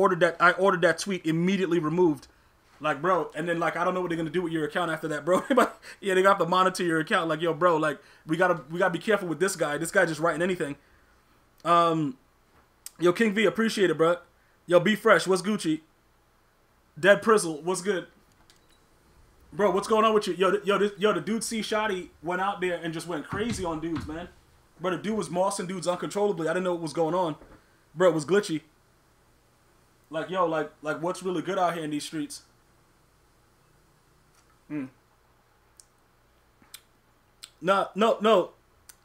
ordered that. I ordered that tweet immediately removed. Like, bro, and then like I don't know what they're gonna do with your account after that, bro. but yeah, they got to monitor your account. Like, yo, bro, like we gotta we gotta be careful with this guy. This guy just writing anything. Um, yo, King V, appreciate it, bro. Yo, be fresh. What's Gucci? Dead Prizzle, what's good? Bro, what's going on with you? Yo, yo, this, yo, the dude C Shotty went out there and just went crazy on dudes, man. Bro, the dude was mossing dudes uncontrollably. I didn't know what was going on. Bro, it was glitchy. Like, yo, like, like, what's really good out here in these streets? Hmm. No, no, no.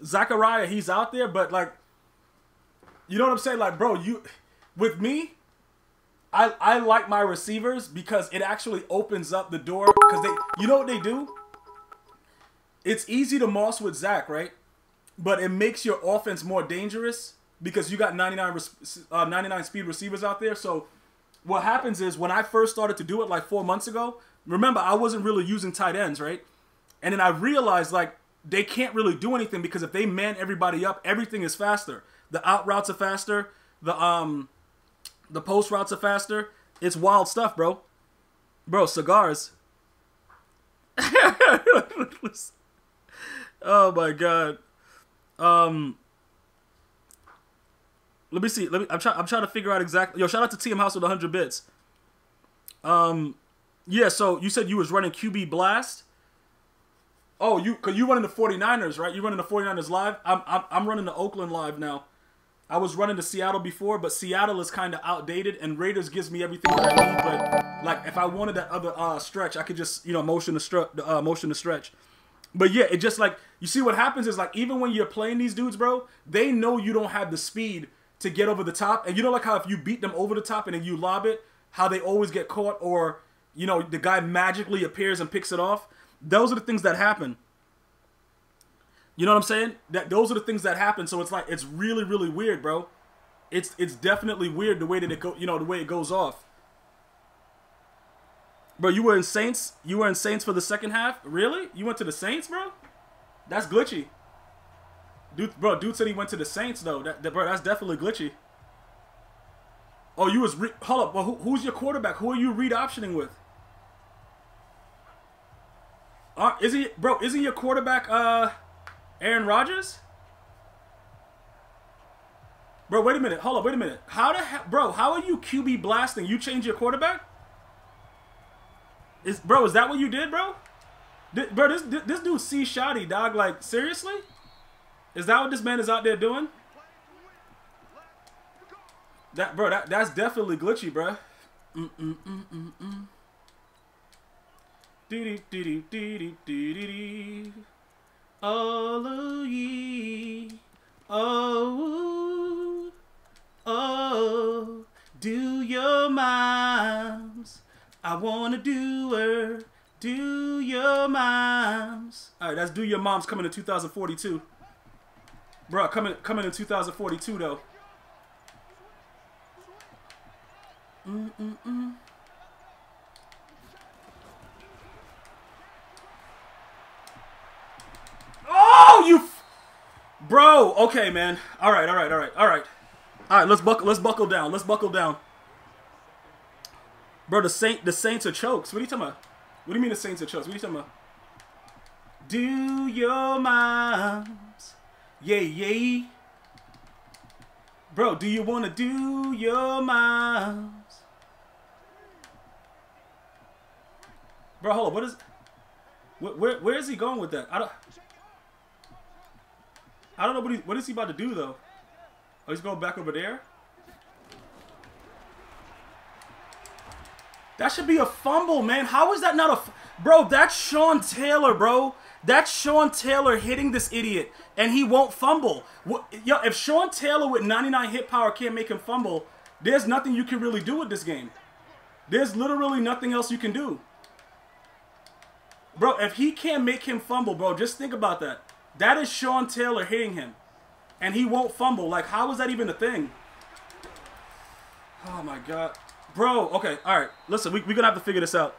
Zachariah, he's out there, but like, you know what I'm saying? Like, bro, you, with me, I I like my receivers because it actually opens up the door because they, you know what they do? It's easy to moss with Zach, right? But it makes your offense more dangerous because you got 99 uh, 99 speed receivers out there. So what happens is when I first started to do it like four months ago, remember I wasn't really using tight ends, right? And then I realized like they can't really do anything because if they man everybody up, everything is faster. The out routes are faster. The um the post routes are faster. It's wild stuff, bro. Bro, cigars. oh my god. Um let me see. Let me. I'm trying. I'm trying to figure out exactly. Yo, shout out to TM House with 100 bits. Um, yeah. So you said you was running QB Blast. Oh, you cause you running the 49ers, right? You running the 49ers live. I'm I'm, I'm running the Oakland live now. I was running to Seattle before, but Seattle is kind of outdated, and Raiders gives me everything I need. But like, if I wanted that other uh, stretch, I could just you know motion to stretch, uh, motion to stretch. But yeah, it just like you see what happens is like even when you're playing these dudes, bro, they know you don't have the speed to get over the top. And you know, like how if you beat them over the top and then you lob it, how they always get caught, or you know, the guy magically appears and picks it off. Those are the things that happen. You know what I'm saying? That those are the things that happen. So it's like it's really, really weird, bro. It's it's definitely weird the way that it go. You know, the way it goes off. Bro, you were in Saints. You were in Saints for the second half. Really? You went to the Saints, bro? That's glitchy. Dude, bro, dude said he went to the Saints though. That, that bro, that's definitely glitchy. Oh, you was re hold up. Well, who, who's your quarterback? Who are you read optioning with? Uh, is he, bro? Is he your quarterback uh, Aaron Rodgers? Bro, wait a minute. Hold up, wait a minute. How the hell, bro? How are you QB blasting? You change your quarterback? Is bro? Is that what you did, bro? Did, bro, this this dude C Shotty dog. Like seriously? Is that what this man is out there doing? That bro, that that's definitely glitchy, bro. Mm mm mm mm mm. Dee dee dee dee dee dee dee. All of ye, oh, oh, do your moms. I wanna do her, do your moms. All right, that's do your moms coming in 2042. Bro, coming coming in 2042 though. Mm mm mm. Oh, you, bro. Okay, man. All right, all right, all right, all right, all right. Let's buckle. Let's buckle down. Let's buckle down. Bro, the saint, the Saints are chokes. What are you talking about? What do you mean the Saints are chokes? What are you talking about? Do your moms? Yay, yay. Bro, do you want to do your moms? Bro, hold on. What is... Where, where, where is he going with that? I don't... I don't know what he, what is he about to do, though. Oh, he's going back over there? That should be a fumble, man. How is that not a... Bro, that's Sean Taylor, bro. That's Sean Taylor hitting this idiot, and he won't fumble. Yo, if Sean Taylor with 99 hit power can't make him fumble, there's nothing you can really do with this game. There's literally nothing else you can do. Bro, if he can't make him fumble, bro, just think about that. That is Sean Taylor hitting him, and he won't fumble. Like, how is that even a thing? Oh, my God. Bro, okay, all right. Listen, we, we're going to have to figure this out.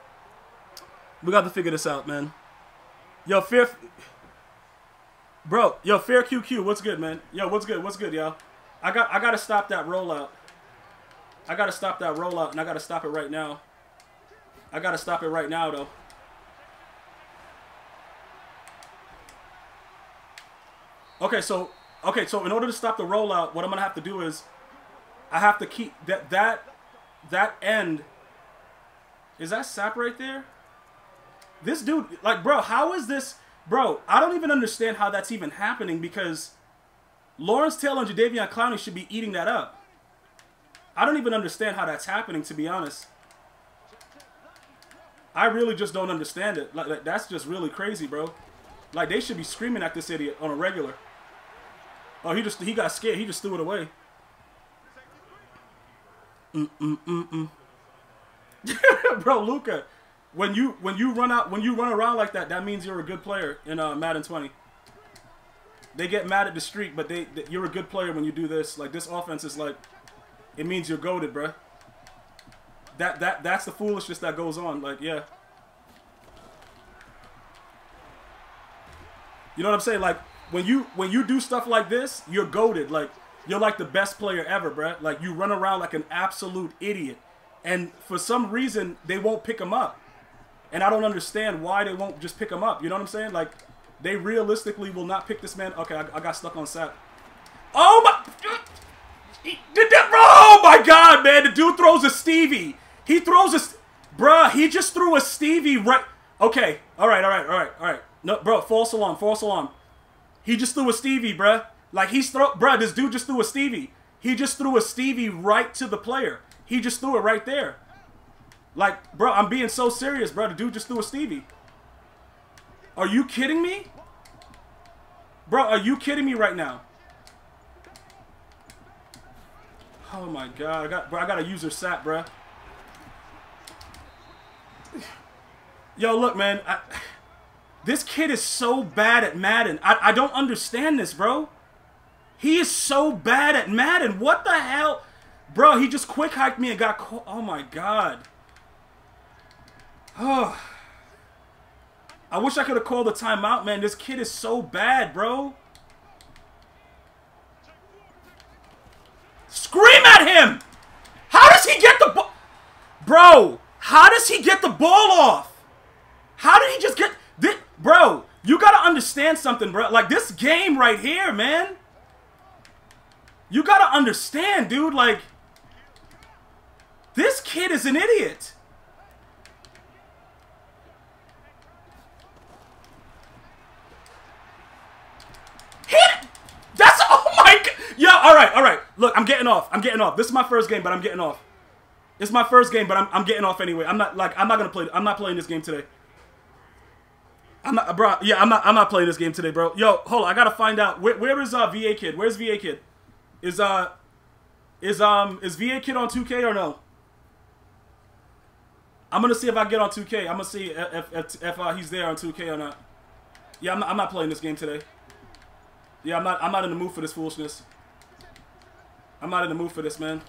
We got to figure this out, man. Yo, Fair... Bro, yo, Fair QQ, what's good, man? Yo, what's good? What's good, yo? I got I gotta stop that rollout. I gotta stop that rollout, and I gotta stop it right now. I gotta stop it right now, though. Okay, so okay, so in order to stop the rollout, what I'm gonna have to do is I have to keep that that that end. Is that sap right there? This dude, like, bro, how is this, bro? I don't even understand how that's even happening because Lawrence Taylor and Jadeveon Clowney should be eating that up. I don't even understand how that's happening, to be honest. I really just don't understand it. Like, that's just really crazy, bro. Like they should be screaming at this idiot on a regular. Oh, he just he got scared. He just threw it away. Mm mm mm mm. bro, Luka, when you when you run out when you run around like that, that means you're a good player in uh, Madden 20. They get mad at the streak, but they, they you're a good player when you do this. Like this offense is like, it means you're goaded, bro that that that's the foolishness that goes on. Like, yeah. You know what I'm saying? Like when you when you do stuff like this, you're goaded. Like you're like the best player ever, bruh. Like you run around like an absolute idiot, and for some reason they won't pick him up, and I don't understand why they won't just pick him up. You know what I'm saying? Like they realistically will not pick this man. Okay, I, I got stuck on sap. Oh my! Did that? Oh my God, man! The dude throws a Stevie. He throws a... Bruh, he just threw a Stevie right... Okay, alright, alright, alright, alright. No, bro, false alarm, false alarm. He just threw a Stevie, bruh. Like, he's throw... Bruh, this dude just threw a Stevie. He just threw a Stevie right to the player. He just threw it right there. Like, bro, I'm being so serious, bro. The dude just threw a Stevie. Are you kidding me? Bro, are you kidding me right now? Oh my god, I got bro, I got a user sat, bro. Yo, look, man. I, this kid is so bad at Madden. I, I don't understand this, bro. He is so bad at Madden. What the hell? Bro, he just quick hiked me and got caught. Oh, my God. Oh. I wish I could have called the timeout, man. This kid is so bad, bro. Scream at him! How does he get the ball? Bro, how does he get the ball off? How did he just get this? Bro, you gotta understand something, bro. Like this game right here, man. You gotta understand, dude. Like, this kid is an idiot. Hit! That's, oh my god. Yo, all right, all right. Look, I'm getting off. I'm getting off. This is my first game, but I'm getting off. It's my first game, but I'm, I'm getting off anyway. I'm not, like, I'm not gonna play, I'm not playing this game today. I'm not, bro. Yeah, I'm not. I'm not playing this game today, bro. Yo, hold on. I gotta find out where, where is uh VA Kid? Where's VA Kid? Is uh, is um, is VA Kid on 2K or no? I'm gonna see if I get on 2K. I'm gonna see if if, if uh, he's there on 2K or not. Yeah, I'm not, I'm not playing this game today. Yeah, I'm not. I'm not in the mood for this foolishness. I'm not in the mood for this, man.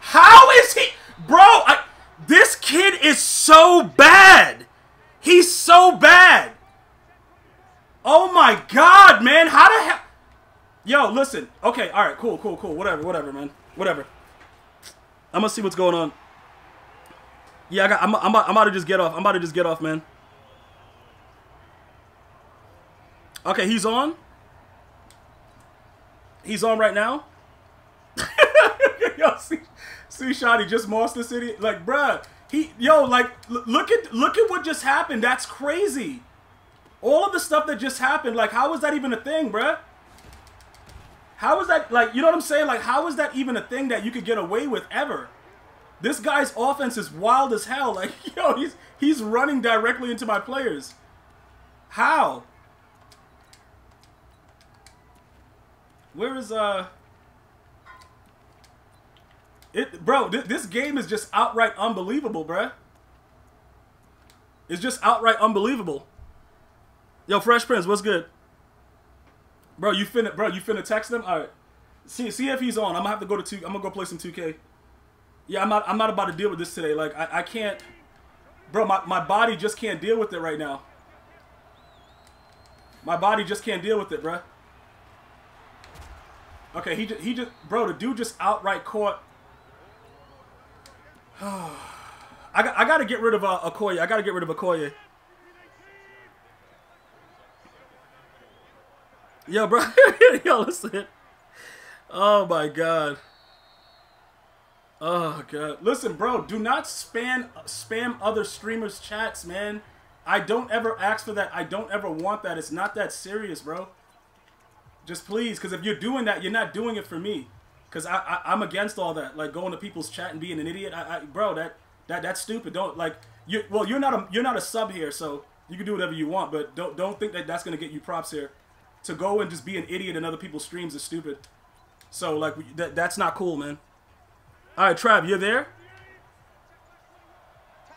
How is he, bro? I, this kid is so bad. He's so bad. Oh my god, man. How the hell? Yo, listen. Okay, all right, cool, cool, cool. Whatever, whatever, man. Whatever. I'm gonna see what's going on. Yeah, I got. I'm. I'm. I'm about to just get off. I'm about to just get off, man. Okay, he's on. He's on right now. see, see, Shotty just Monster City. Like, bruh, he, yo, like, look at look at what just happened. That's crazy. All of the stuff that just happened, like, how is that even a thing, bruh? How is that, like, you know what I'm saying? Like, how is that even a thing that you could get away with ever? This guy's offense is wild as hell. Like, yo, he's he's running directly into my players. How? Where is uh? It, bro, th this game is just outright unbelievable, bruh. It's just outright unbelievable. Yo, Fresh Prince, what's good? Bro, you finna, bro, you finna text him? All right. See, see if he's on. I'm gonna have to go to two. I'm gonna go play some 2K. Yeah, I'm not. I'm not about to deal with this today. Like, I, I can't, bro. My my body just can't deal with it right now. My body just can't deal with it, bruh. Okay, he just, he just, bro, the dude just outright caught. I got, I got to get rid of uh, Okoye. I got to get rid of Okoye. Yo, bro, yo, listen. Oh my god. Oh god. Listen, bro, do not spam spam other streamers' chats, man. I don't ever ask for that. I don't ever want that. It's not that serious, bro. Just please, because if you're doing that, you're not doing it for me. Because I, I, am against all that, like going to people's chat and being an idiot. I, I, bro, that that that's stupid. Don't like you. Well, you're not a you're not a sub here, so you can do whatever you want. But don't don't think that that's gonna get you props here. To go and just be an idiot in other people's streams is stupid. So like that that's not cool, man. All right, Trav, you're there.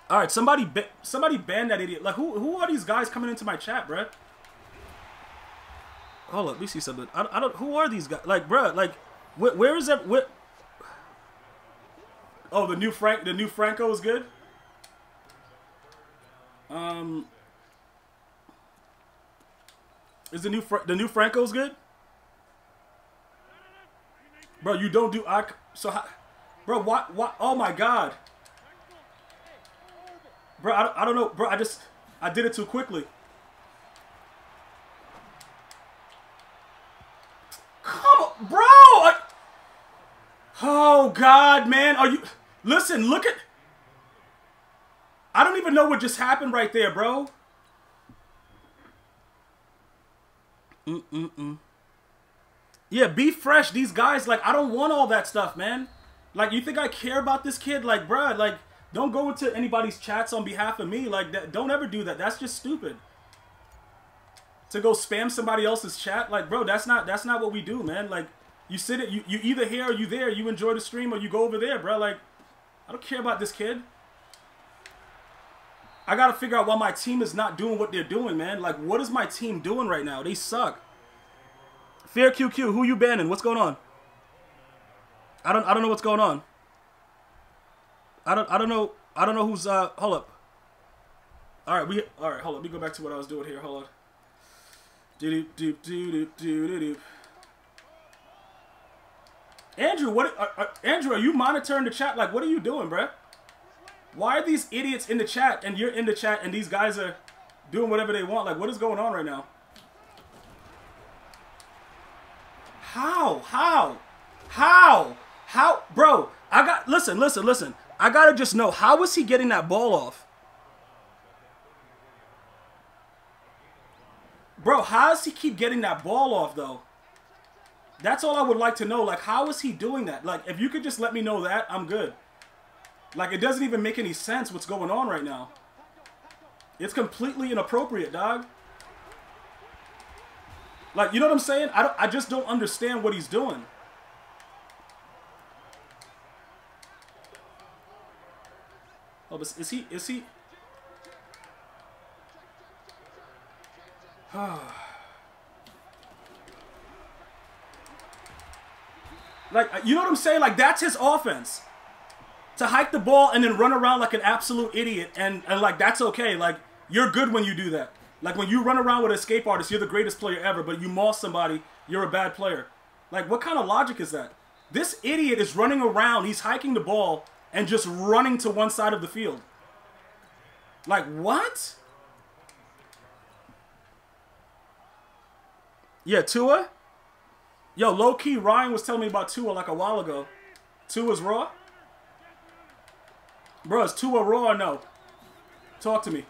All right, somebody ba somebody ban that idiot. Like, who who are these guys coming into my chat, bro? Hold up, let me see something. I, I don't. Who are these guys? Like, bro, like, wh where is that? What? Oh, the new Frank, the new Franco is good. Um, is the new Fra the new Franco's good? Bro, you don't do I. So, how, bro, what? What? Oh my God. Bro, I, I don't know. Bro, I just, I did it too quickly. Come on, bro! I, God, man. Are you... Listen, look at... I don't even know what just happened right there, bro. Mm-mm-mm. Yeah, be fresh. These guys, like, I don't want all that stuff, man. Like, you think I care about this kid? Like, bro, like... Don't go into anybody's chats on behalf of me. Like that. Don't ever do that. That's just stupid. To go spam somebody else's chat, like, bro, that's not that's not what we do, man. Like, you sit it. You you either here or you there. You enjoy the stream or you go over there, bro. Like, I don't care about this kid. I gotta figure out why my team is not doing what they're doing, man. Like, what is my team doing right now? They suck. Fair QQ, who you banning? What's going on? I don't I don't know what's going on. I don't I don't know I don't know who's uh hold up. Alright, we alright, hold up. Let me go back to what I was doing here. Hold on. Do do do do do do do. Andrew, what uh, uh, Andrew, are you monitoring the chat? Like what are you doing, bruh? Why are these idiots in the chat and you're in the chat and these guys are doing whatever they want? Like what is going on right now? How? How? How? How? Bro, I got listen, listen, listen. I gotta just know how was he getting that ball off? Bro, how does he keep getting that ball off though? That's all I would like to know. Like, how is he doing that? Like, if you could just let me know that, I'm good. Like, it doesn't even make any sense what's going on right now. It's completely inappropriate, dog. Like, you know what I'm saying? I, don't, I just don't understand what he's doing. Oh, but is he? Is he? like, you know what I'm saying? Like, that's his offense. To hike the ball and then run around like an absolute idiot, and, and like, that's okay. Like, you're good when you do that. Like, when you run around with an escape artist, you're the greatest player ever, but you maul somebody, you're a bad player. Like, what kind of logic is that? This idiot is running around, he's hiking the ball, and just running to one side of the field. Like, what? Yeah, Tua? Yo, low-key, Ryan was telling me about Tua like a while ago. Tua's raw? Bro, is Tua raw or no? Talk to me.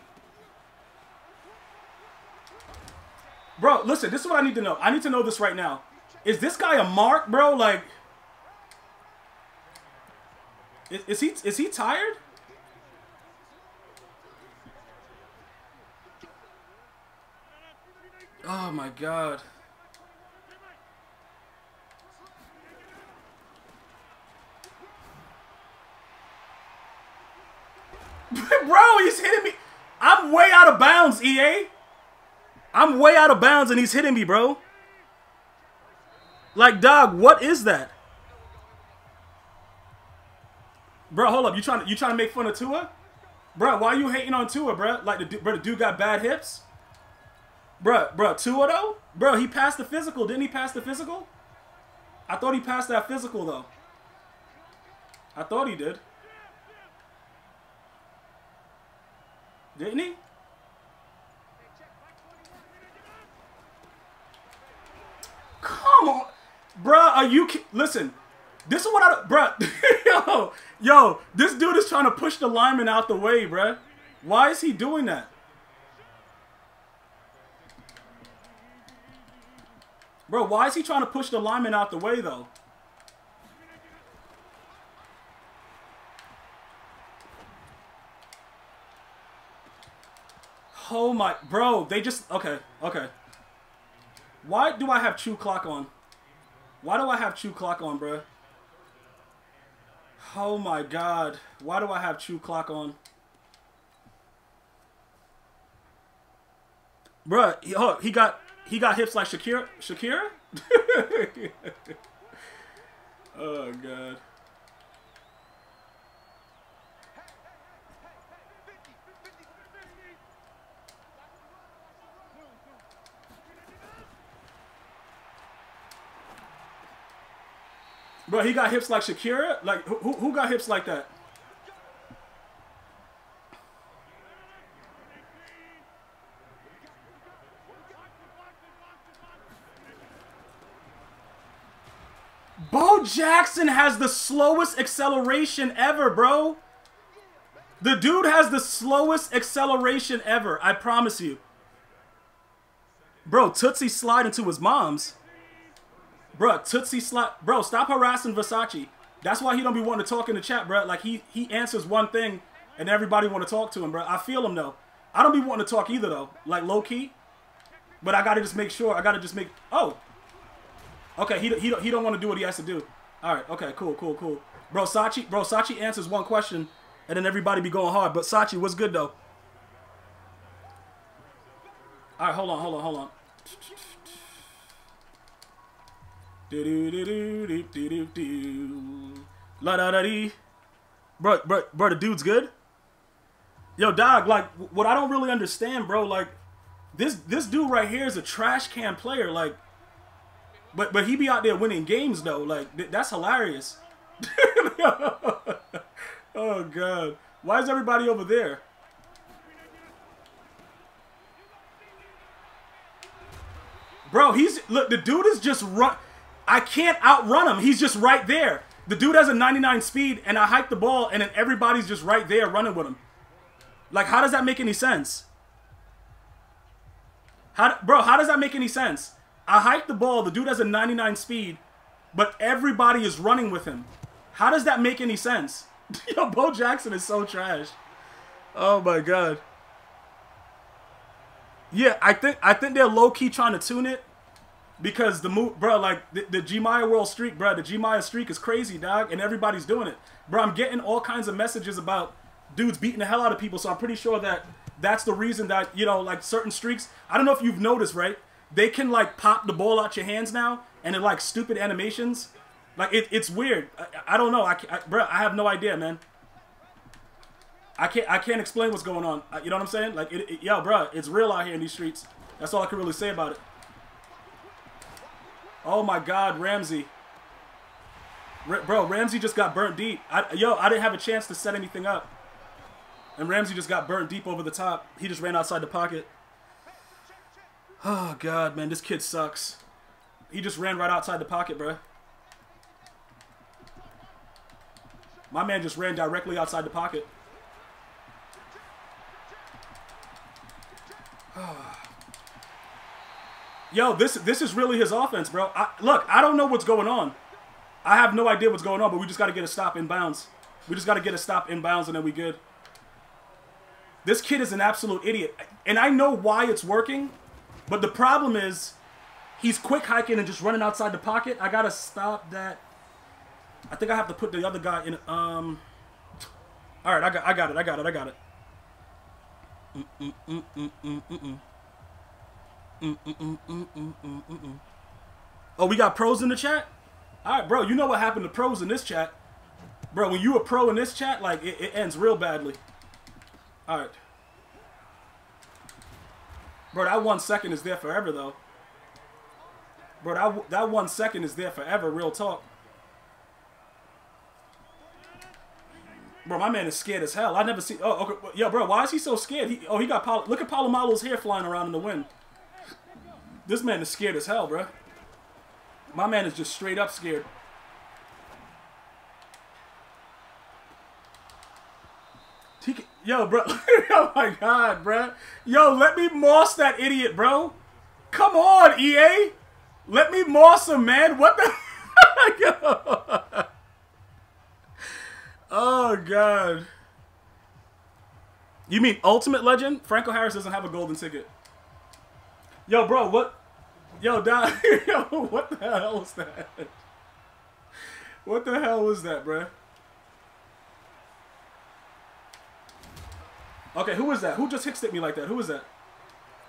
Bro, listen, this is what I need to know. I need to know this right now. Is this guy a mark, bro? Like... Is, is he is he tired? Oh my god. Bro, he's hitting me. I'm way out of bounds, EA. I'm way out of bounds and he's hitting me, bro. Like, dog, what is that? Bro, hold up. You trying to you trying to make fun of Tua? Bro, why are you hating on Tua, bro? Like the bro, the dude got bad hips. Bro, bro, Tua though? Bro, he passed the physical. Didn't he pass the physical? I thought he passed that physical though. I thought he did. Didn't he? Come on, bruh. Are you listen? This is what I, bruh. yo, yo, this dude is trying to push the lineman out the way, bruh. Why is he doing that? Bro, why is he trying to push the lineman out the way, though? Oh my, bro, they just, okay, okay. Why do I have True Clock on? Why do I have True Clock on, bro? Oh my god. Why do I have True Clock on? Bruh, he, oh, he got he got hips like Shakira. Shakira? oh god. Bro, he got hips like Shakira? Like, who, who got hips like that? Bo Jackson has the slowest acceleration ever, bro. The dude has the slowest acceleration ever. I promise you. Bro, Tootsie slide into his mom's. Bro, Tootsie slide. Bro, stop harassing Versace. That's why he don't be wanting to talk in the chat, bro. Like, he, he answers one thing and everybody want to talk to him, bro. I feel him, though. I don't be wanting to talk either, though. Like, low-key. But I got to just make sure. I got to just make... Oh, Okay, he, he, he don't want to do what he has to do. All right, okay, cool, cool, cool. Bro, Sachi, bro, Sachi answers one question, and then everybody be going hard. But Sachi, what's good, though? All right, hold on, hold on, hold on. Do do do do do do do. La da da dee. Bro, bro, bro, the dude's good. Yo, dog, like, what I don't really understand, bro, like, this this dude right here is a trash can player. Like, but but he be out there winning games though. Like th that's hilarious. oh god. Why is everybody over there? Bro, he's look, the dude is just run I can't outrun him. He's just right there. The dude has a 99 speed and I hike the ball and then everybody's just right there running with him. Like how does that make any sense? How bro, how does that make any sense? I hike the ball. The dude has a 99 speed, but everybody is running with him. How does that make any sense? Yo, Bo Jackson is so trash. Oh my god. Yeah, I think I think they're low key trying to tune it because the move, bro. Like the, the Gmia World streak, bro. The G Maya streak is crazy, dog, and everybody's doing it, bro. I'm getting all kinds of messages about dudes beating the hell out of people, so I'm pretty sure that that's the reason that you know, like certain streaks. I don't know if you've noticed, right? they can like pop the ball out your hands now, and it like stupid animations. Like it, it's weird. I, I don't know. I, I, bro, I have no idea, man. I can't, I can't explain what's going on. You know what I'm saying? Like, it, it, yo, bro, it's real out here in these streets. That's all I can really say about it. Oh my God, Ramsey. R bro, Ramsey just got burnt deep. I, yo, I didn't have a chance to set anything up. And Ramsey just got burnt deep over the top. He just ran outside the pocket. Oh, God, man. This kid sucks. He just ran right outside the pocket, bro. My man just ran directly outside the pocket. Oh. Yo, this this is really his offense, bro. I, look, I don't know what's going on. I have no idea what's going on, but we just got to get a stop in bounds. We just got to get a stop in bounds, and then we good. This kid is an absolute idiot. And I know why it's working, but the problem is, he's quick hiking and just running outside the pocket. I gotta stop that. I think I have to put the other guy in. Um. All right, I got, I got it, I got it, I got it. Mm, mm, mm, Mm, mm, mm, oh, we got pros in the chat. All right, bro. You know what happened to pros in this chat, bro? When you a pro in this chat, like it, it ends real badly. All right. Bro, that one second is there forever, though. Bro, that, that one second is there forever, real talk. Bro, my man is scared as hell. I never see. Oh, okay. Yo, bro, why is he so scared? He, oh, he got. Look at Polamalu's hair flying around in the wind. This man is scared as hell, bro. My man is just straight up scared. Yo, bro. oh my god, bro. Yo, let me moss that idiot, bro. Come on, EA. Let me moss him, man. What the? oh god. You mean Ultimate Legend? Franco Harris doesn't have a golden ticket. Yo, bro, what? Yo, Don, yo, what the hell was that? What the hell was that, bro? Okay, who is that? Who just hit me like that? Who is that?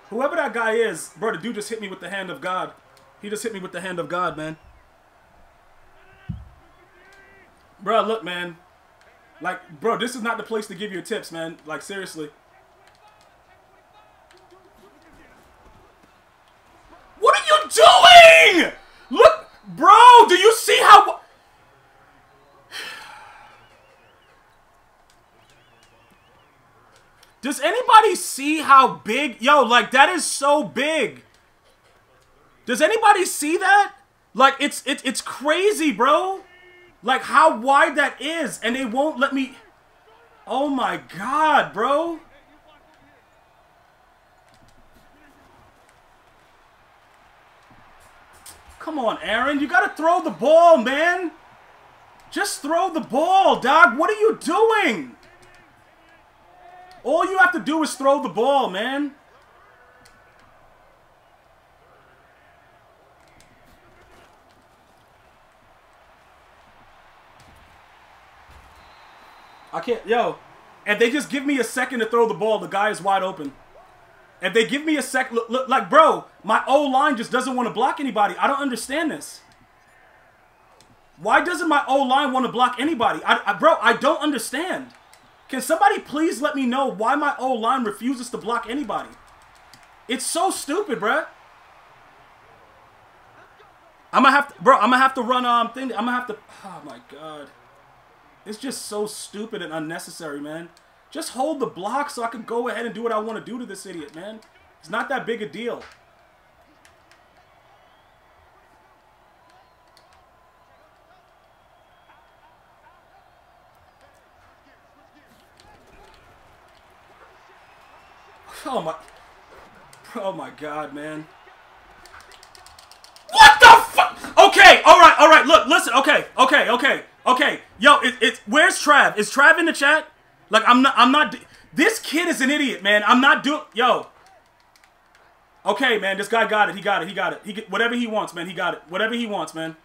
Whoever that guy is, bro, the dude just hit me with the hand of God. He just hit me with the hand of God, man. Bro, look, man. Like, bro, this is not the place to give you tips, man. Like, seriously. What are you doing? Look, bro, do you see how... Does anybody see how big? Yo, like that is so big. Does anybody see that? Like it's it, it's crazy, bro. Like how wide that is and they won't let me Oh my god, bro. Come on, Aaron. You got to throw the ball, man. Just throw the ball, dog. What are you doing? All you have to do is throw the ball, man. I can't, yo. If they just give me a second to throw the ball, the guy is wide open. If they give me a sec, look, look, like, bro, my O line just doesn't want to block anybody. I don't understand this. Why doesn't my O line want to block anybody? I, I, bro, I don't understand. Can somebody please let me know why my O line refuses to block anybody? It's so stupid, bruh. I'm gonna have to, bro. I'm gonna have to run um thing. I'm gonna have to. Oh my god, it's just so stupid and unnecessary, man. Just hold the block so I can go ahead and do what I want to do to this idiot, man. It's not that big a deal. Oh my... Oh my god, man. What the fuck? Okay, alright, alright, look, listen, okay, okay, okay, okay. Yo, it, it's, where's Trav? Is Trav in the chat? Like, I'm not, I'm not, this kid is an idiot, man. I'm not doing, yo. Okay, man, this guy got it, he got it, he got it. He get, whatever he wants, man, he got it. Whatever he wants, man.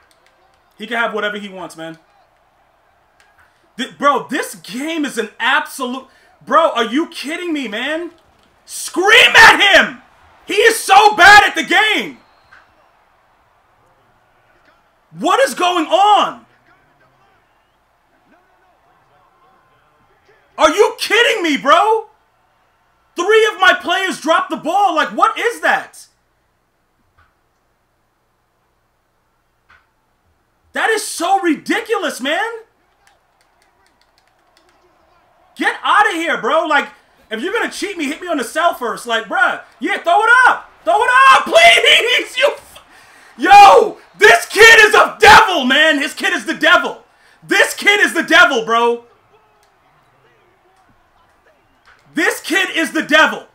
He can have whatever he wants, man. Th bro, this game is an absolute... Bro, are you kidding me, man? Scream at him! He is so bad at the game! What is going on? Are you kidding me, bro? Three of my players dropped the ball. Like, what is that? That is so ridiculous, man. Get out of here, bro. Like, if you're gonna cheat me, hit me on the cell first. Like, bruh, yeah, throw it up. Throw it up, please. You, yo, this kid is a devil, man. His kid is the devil. This kid is the devil, bro. This kid is the devil.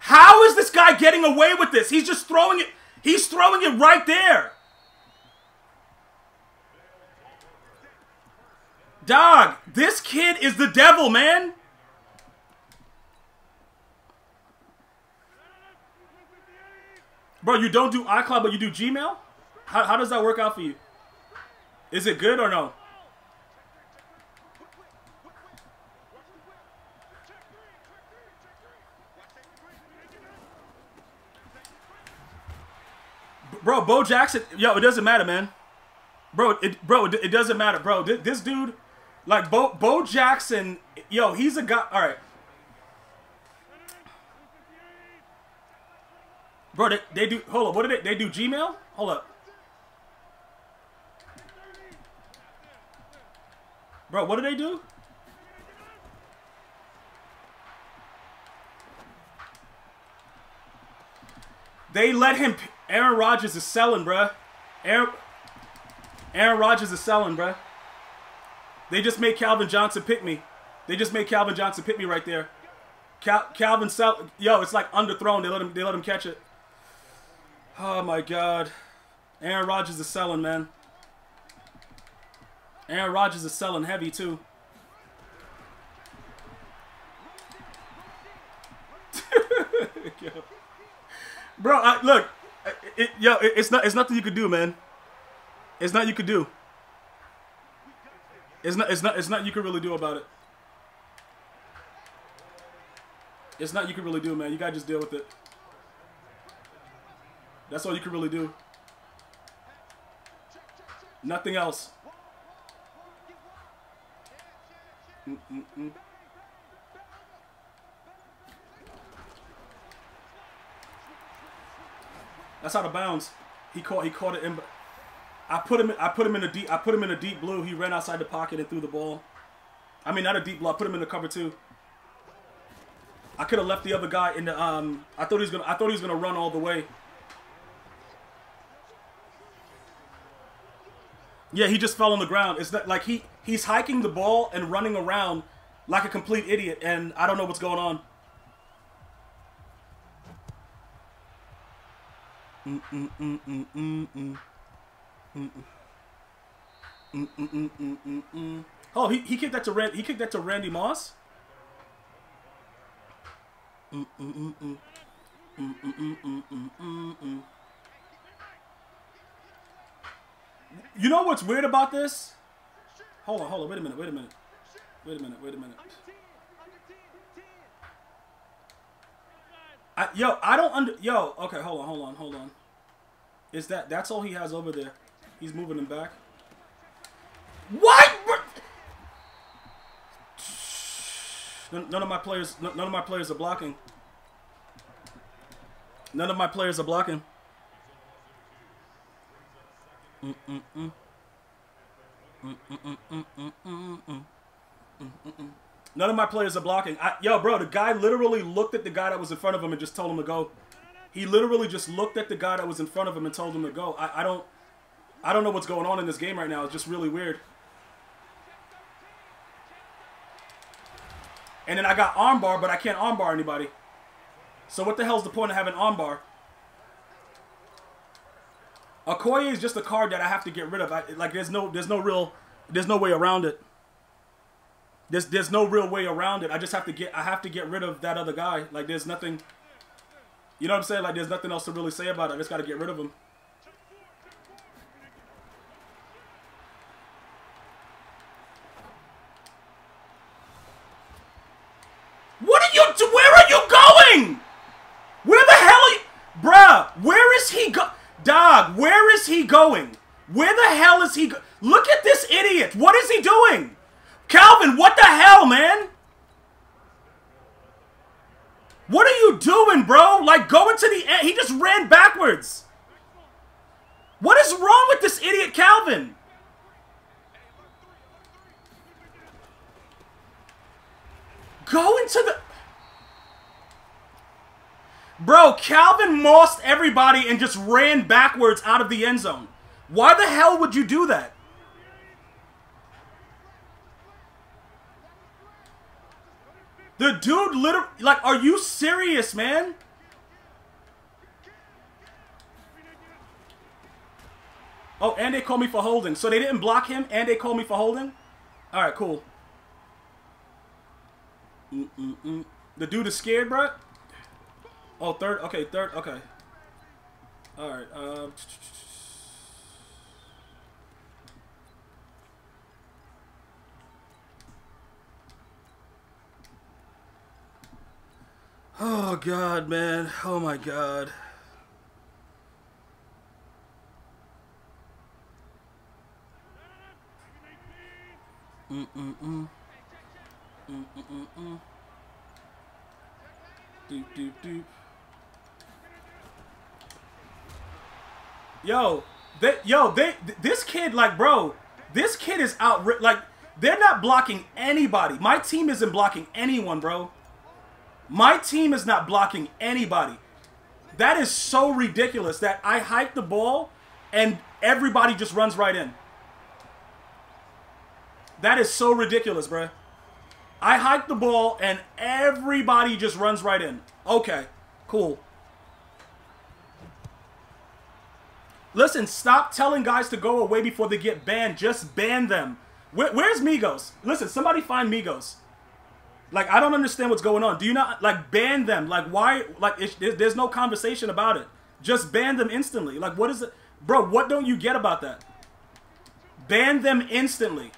How is this guy getting away with this? He's just throwing it. He's throwing it right there. Dog, this kid is the devil, man. Bro, you don't do iCloud, but you do Gmail? How, how does that work out for you? Is it good or no? Bro, Bo Jackson, yo, it doesn't matter, man. Bro, it, bro, it, doesn't matter, bro. This, this dude, like Bo Bo Jackson, yo, he's a guy. All right. Bro, they, they do. Hold up. What did they? They do Gmail? Hold up. Bro, what do they do? They let him. Aaron Rodgers is selling, bruh. Aaron, Aaron Rodgers is selling, bruh. They just made Calvin Johnson pick me. They just made Calvin Johnson pick me right there. Cal, Calvin sell. Yo, it's like underthrown. They let him. They let him catch it. Oh my God. Aaron Rodgers is selling, man. Aaron Rodgers is selling heavy too. Bro, I, look, it, yo, it, it's not, it's nothing you could do, man. It's not you could do. It's not, it's not, it's not you could really do about it. It's not you could really do, man. You gotta just deal with it. That's all you can really do. Nothing else. Mm -mm -mm. That's out of bounds. He caught. He caught it in. I put him. I put him in a deep. I put him in a deep blue. He ran outside the pocket and threw the ball. I mean, not a deep blue. I put him in the cover too. I could have left the other guy in the. Um. I thought he was gonna. I thought he was gonna run all the way. Yeah, he just fell on the ground. It's not like he he's hiking the ball and running around like a complete idiot, and I don't know what's going on. Mm mm mm mm mm mm. Mm mm mm mm mm mm. Oh, he, he kicked that to Rand, he kicked that to Randy Moss. You know what's weird about this? Hold on, hold on, wait a minute, wait a minute. Wait a minute, wait a minute. I, yo, I don't under. Yo, okay, hold on, hold on, hold on. Is that that's all he has over there? He's moving him back. What? None of my players. None of my players are blocking. None of my players are blocking. Mm -mm -mm. None of my players are blocking. I, yo, bro, the guy literally looked at the guy that was in front of him and just told him to go. He literally just looked at the guy that was in front of him and told him to go. I, I don't, I don't know what's going on in this game right now. It's just really weird. And then I got armbar, but I can't armbar anybody. So what the hell's the point of having armbar? Okoye is just a card that I have to get rid of. I, like there's no, there's no real, there's no way around it. There's there's no real way around it. I just have to get I have to get rid of that other guy. Like there's nothing You know what I'm saying? Like there's nothing else to really say about it. I just gotta get rid of him. What are you where are you going? Where the hell are you Bruh, where is he go Dog, where is he going? Where the hell is he Look at this idiot. What is he doing? Calvin, what the hell, man? What are you doing, bro? Like, going to the end. He just ran backwards. What is wrong with this idiot Calvin? Go into the... Bro, Calvin mossed everybody and just ran backwards out of the end zone. Why the hell would you do that? The dude literally, like, are you serious, man? Oh, and they call me for holding. So they didn't block him, and they call me for holding? All right, cool. Mm -mm -mm. The dude is scared, bro? Oh, third? Okay, third. Okay. All right. Uh, Oh god, man. Oh my god. Mm mm mm. Mm mm mm mm. Doop doop doop. Yo, they, yo, they, this kid, like, bro, this kid is out, like, they're not blocking anybody. My team isn't blocking anyone, bro. My team is not blocking anybody. That is so ridiculous that I hike the ball and everybody just runs right in. That is so ridiculous, bro. I hike the ball and everybody just runs right in. Okay, cool. Listen, stop telling guys to go away before they get banned. Just ban them. Where, where's Migos? Listen, somebody find Migos. Like, I don't understand what's going on. Do you not, like, ban them? Like, why? Like, there's no conversation about it. Just ban them instantly. Like, what is it? Bro, what don't you get about that? Ban them instantly.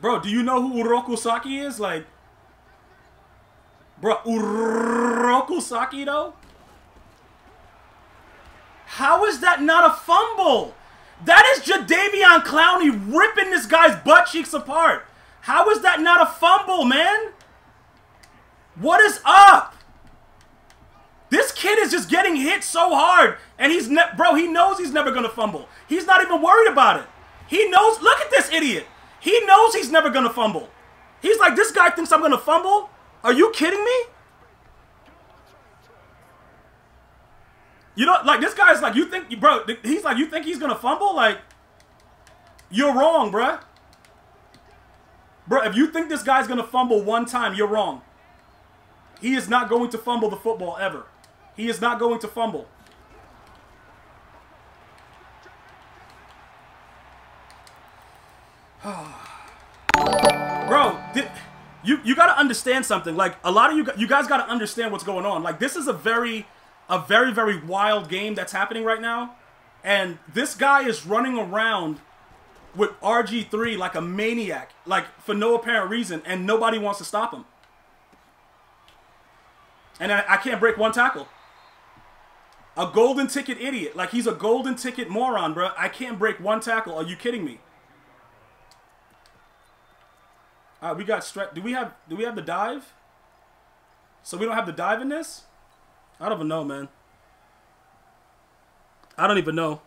Bro, do you know who Uroku Saki is? Like, bro, Uroku Saki though? How is that not a fumble? That is Jadeveon Clowney ripping this guy's butt cheeks apart. How is that not a fumble, man? What is up? This kid is just getting hit so hard, and he's bro. He knows he's never gonna fumble. He's not even worried about it. He knows. Look at this idiot. He knows he's never to fumble. He's like, this guy thinks I'm to fumble? Are you kidding me? You know, like, this guy's like, you think, bro, he's like, you think he's going to fumble? Like, you're wrong, bruh. Bro, if you think this guy's going to fumble one time, you're wrong. He is not going to fumble the football ever. He is not going to fumble. Bro, you you got to understand something. Like a lot of you you guys got to understand what's going on. Like this is a very a very very wild game that's happening right now. And this guy is running around with RG3 like a maniac, like for no apparent reason, and nobody wants to stop him. And I, I can't break one tackle. A golden ticket idiot. Like he's a golden ticket moron, bro. I can't break one tackle. Are you kidding me? Uh, we got stretch. Do we have? Do we have the dive? So we don't have the dive in this. I don't even know, man. I don't even know.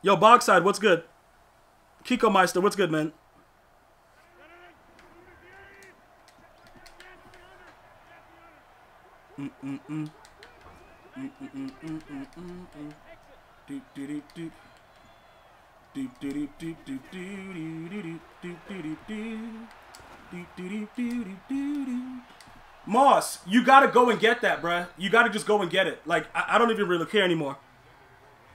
Yo, Bogside, what's good? Kiko Meister, what's good, man? Mm mm mm. Mm mm Moss, you gotta go and get that, bruh. You gotta just go and get it. Like, I, I don't even really care anymore.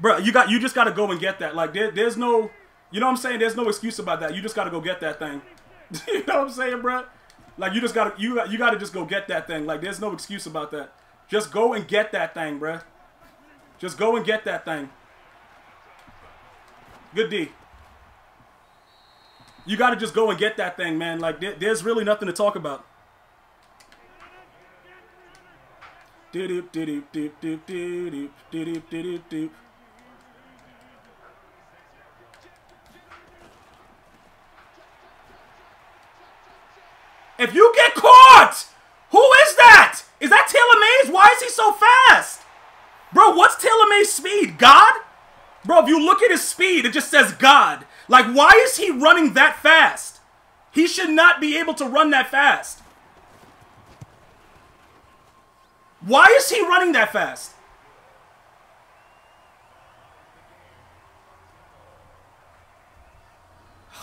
Bruh, you got you just gotta go and get that. Like, there, there's no, you know what I'm saying? There's no excuse about that. You just gotta go get that thing. you know what I'm saying, bruh? Like, you just gotta, you, you gotta just go get that thing. Like, there's no excuse about that. Just go and get that thing, bruh. Just go and get that thing. Good D. You got to just go and get that thing, man. Like, there, there's really nothing to talk about. If you get caught, who is that? Is that Taylor Mays? Why is he so fast? Bro, what's Taylor Mays' speed? God? Bro, if you look at his speed, it just says God. Like, why is he running that fast? He should not be able to run that fast. Why is he running that fast?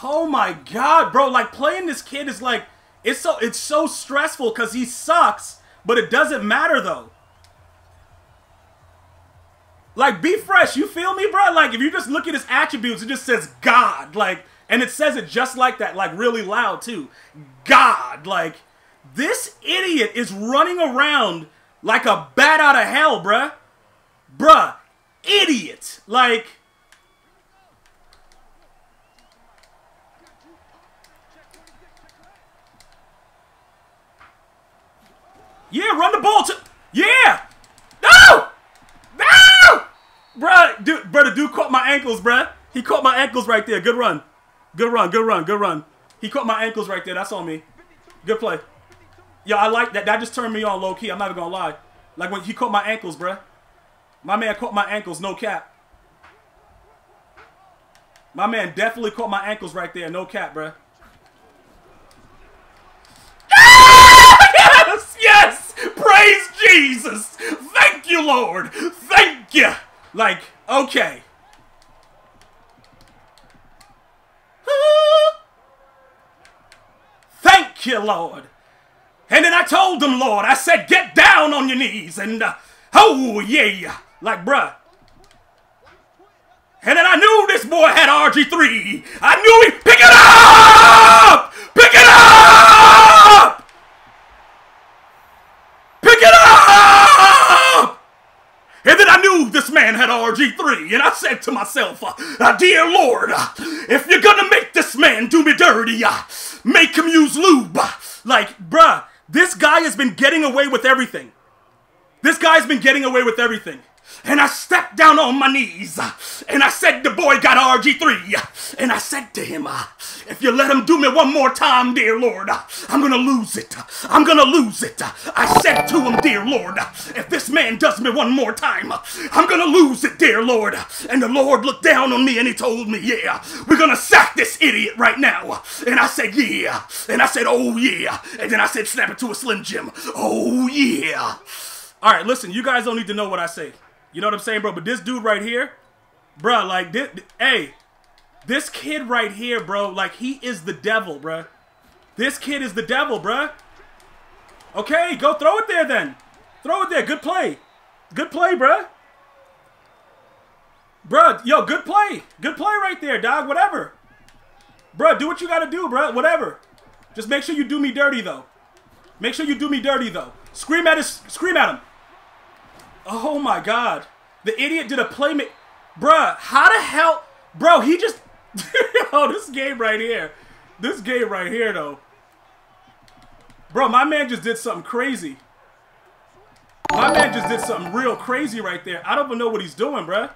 Oh my god, bro, like playing this kid is like it's so it's so stressful cuz he sucks, but it doesn't matter though. Like, be fresh. You feel me, bro? Like, if you just look at his attributes, it just says God. Like, and it says it just like that, like really loud too. God. Like, this idiot is running around like a bat out of hell, bruh. Bruh. Idiot. Like, Yeah, run the ball to. Yeah! No! No. Bruh, dude, brother, dude caught my ankles, bruh. He caught my ankles right there. Good run. Good run, good run, good run. He caught my ankles right there. That's on me. Good play. Yo, I like that. That just turned me on low key. I'm not even gonna lie. Like when he caught my ankles, bruh. My man caught my ankles, no cap. My man definitely caught my ankles right there, no cap, bruh. yes! Yes! Praise Jesus! Thank you, Lord! Thank you! Like, okay. Thank you, Lord. And then I told them, Lord, I said, get down on your knees and, uh, oh, yeah. Like, bruh. And then I knew this boy had RG3. I knew he, pick it up! Pick it up! Pick it up! And then I knew this man had RG3, and I said to myself, uh, Dear Lord, uh, if you're gonna make this man do me dirty, uh, make him use lube. Like, bruh, this guy has been getting away with everything. This guy's been getting away with everything. And I stepped down on my knees and I said, The boy got RG3. And I said to him, If you let him do me one more time, dear Lord, I'm to lose it. I'm to lose it. I said to him, Dear Lord, if this man does me one more time, I'm to lose it, dear Lord. And the Lord looked down on me and he told me, Yeah, we're to sack this idiot right now. And I said, Yeah. And I said, Oh, yeah. And then I said, Snap it to a Slim Jim. Oh, yeah. All right, listen, you guys don't need to know what I say. You know what I'm saying, bro? But this dude right here, bro, like this, hey, this kid right here, bro, like he is the devil, bro. This kid is the devil, bro. Okay, go throw it there then. Throw it there. Good play. Good play, bro. Bro, yo, good play. Good play right there, dog. Whatever. Bro, do what you gotta do, bro. Whatever. Just make sure you do me dirty, though. Make sure you do me dirty, though. Scream at his, scream at him. Oh my god. The idiot did a playmate. Bruh, how the hell? Bro, he just. oh, this game right here. This game right here, though. Bro, my man just did something crazy. My man just did something real crazy right there. I don't even know what he's doing, bruh.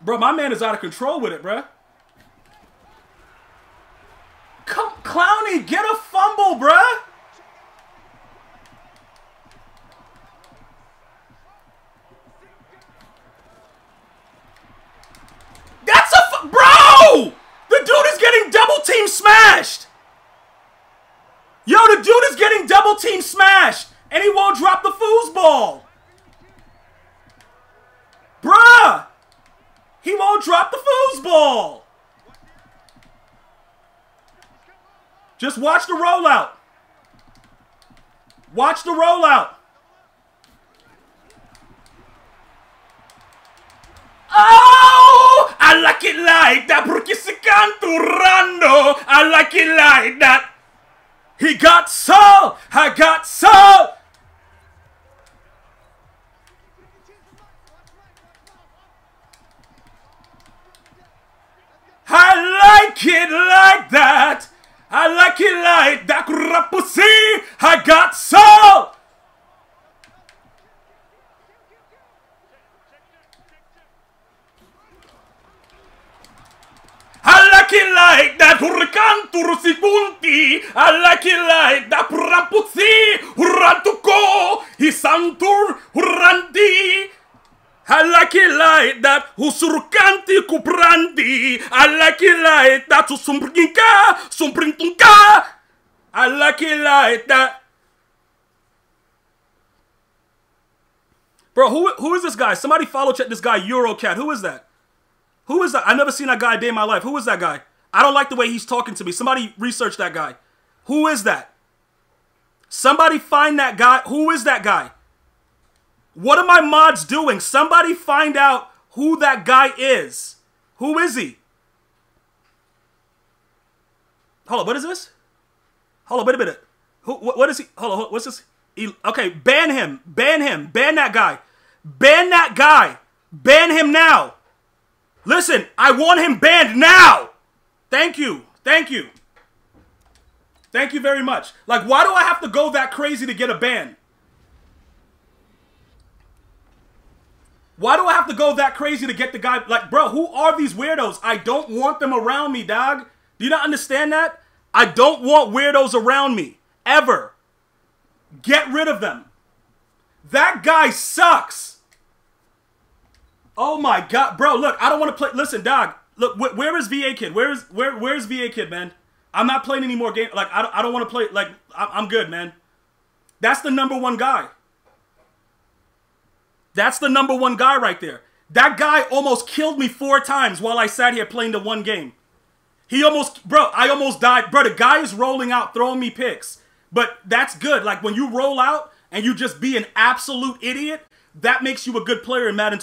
Bro, my man is out of control with it, bruh. Come, Clowney, get a fumble, bruh. That's a bro. The dude is getting double team smashed. Yo, the dude is getting double team smashed, and he won't drop the foosball. Bruh, he won't drop the foosball. Just watch the rollout. Watch the rollout. Oh, I like that porque se canturrando. I like it like that. He got soul. I got soul. I like it like that. I like it like that. Rapussy. I got soul. I like it like that, hurricantur Sipunti. I like it like that, rampuzzi, hurrantuko, hisantur, hurranti. I like it like that, husurkanti kupranti. I like it like that, sumprinka, sumprintunka. I like it like that. Bro, who, who is this guy? Somebody follow check this guy, Eurocat. Who is that? Who is that? I never seen that guy a day in my life. Who is that guy? I don't like the way he's talking to me. Somebody research that guy. Who is that? Somebody find that guy. Who is that guy? What are my mods doing? Somebody find out who that guy is. Who is he? Hold on, what is this? Hold on, wait a minute. Who? What, what is he? Hold on, what's this? He, okay, ban him. Ban him. Ban that guy. Ban that guy. Ban him now. Listen, I want him banned now. Thank you. Thank you. Thank you very much. Like, why do I have to go that crazy to get a ban? Why do I have to go that crazy to get the guy? Like, bro, who are these weirdos? I don't want them around me, dog. Do you not understand that? I don't want weirdos around me. Ever. Get rid of them. That guy sucks. Oh my god, bro! Look, I don't want to play. Listen, dog. Look, wh- where is VA Kid? Where is where where's VA Kid, man? I'm not playing any more game. Like I don't, I don't want to play. Like I- I'm good, man. That's the number one guy. That's the number one guy right there. That guy almost killed me four times while I sat here playing the one game. He almost, bro, I almost died. Bro, the guy is rolling out, throwing me picks. But that's good. Like when you roll out and you just be an absolute idiot, that makes you a good player in Madden